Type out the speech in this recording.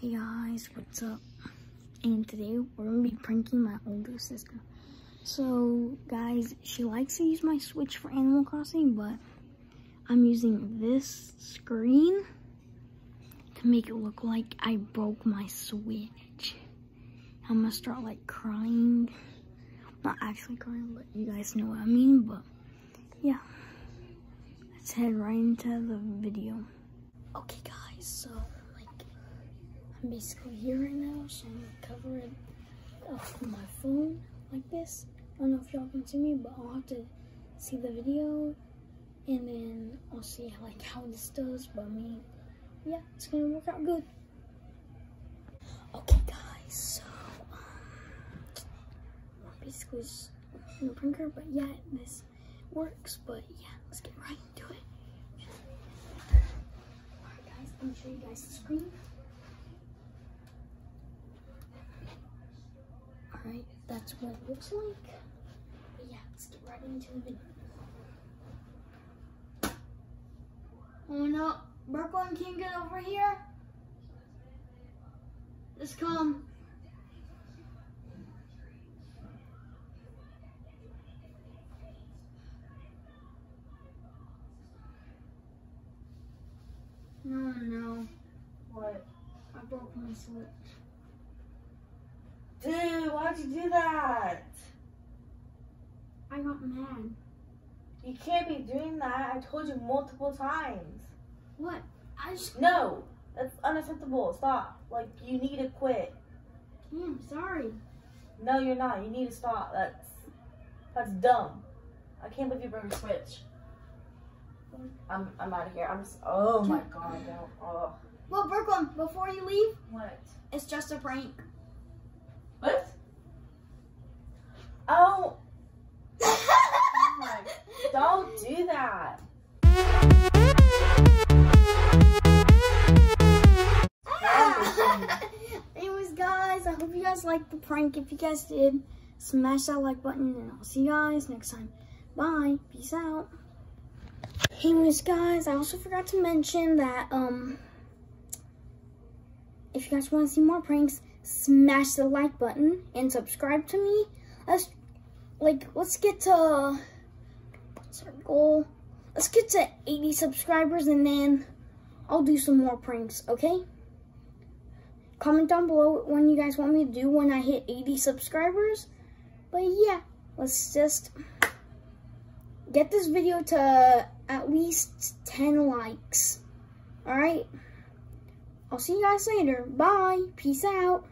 Hey guys, what's up? And today we're gonna be pranking my older sister. So guys, she likes to use my Switch for Animal Crossing, but I'm using this screen to make it look like I broke my Switch. I'm gonna start like crying. Not actually crying, but you guys know what I mean, but yeah. Let's head right into the video. Okay guys, so I'm basically here right now, so I'm gonna cover it with my phone like this. I don't know if y'all can see me, but I'll have to see the video and then I'll see like how this does. But I mean, yeah, it's gonna work out good. Okay guys, so um, basically just a printer, but yeah, this works. But yeah, let's get right into it. Alright guys, I'm show you guys the screen. Alright, that's what it looks like. But yeah, let's get right into the video. Oh no, Brooklyn, can you get over here? Just come. No, no. What? I broke my switch. Why'd you do that? I got mad. You can't be doing that. I told you multiple times. What? I just No, that's unacceptable. Stop. Like, you need to quit. I'm sorry. No, you're not. You need to stop. That's that's dumb. I can't believe you broke your switch. I'm I'm out of here. I'm. just, oh my god. Don't. Oh. Well, Brooklyn, before you leave, What? it's just a prank. What? Oh. God. Don't do that. Anyways, guys, I hope you guys liked the prank. If you guys did, smash that like button, and I'll see you guys next time. Bye. Peace out. Anyways, guys, I also forgot to mention that um, if you guys want to see more pranks, smash the like button and subscribe to me. Let's like let's get to what's our goal? Let's get to 80 subscribers, and then I'll do some more pranks. Okay. Comment down below when you guys want me to do when I hit 80 subscribers. But yeah, let's just get this video to at least 10 likes. Alright? I'll see you guys later. Bye. Peace out.